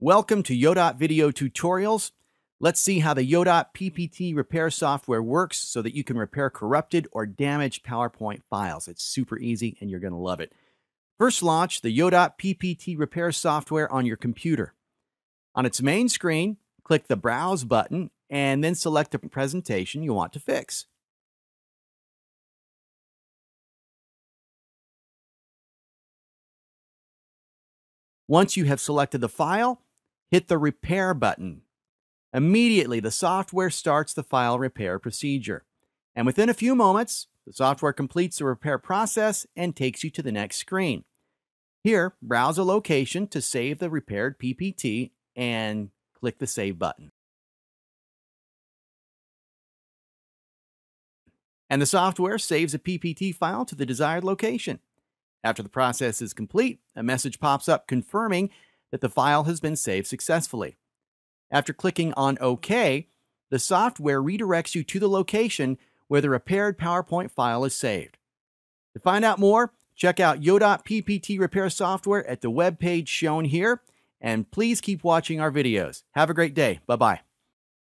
Welcome to Yodot Video Tutorials. Let's see how the Yodot PPT repair software works so that you can repair corrupted or damaged PowerPoint files. It's super easy and you're going to love it. First, launch the Yodot PPT repair software on your computer. On its main screen, click the Browse button and then select the presentation you want to fix. Once you have selected the file, hit the Repair button. Immediately, the software starts the file repair procedure. And within a few moments, the software completes the repair process and takes you to the next screen. Here, browse a location to save the repaired PPT and click the Save button. And the software saves a PPT file to the desired location. After the process is complete, a message pops up confirming that the file has been saved successfully. After clicking on OK, the software redirects you to the location where the repaired PowerPoint file is saved. To find out more, check out Yodot PPT repair software at the web page shown here, and please keep watching our videos. Have a great day. Bye bye.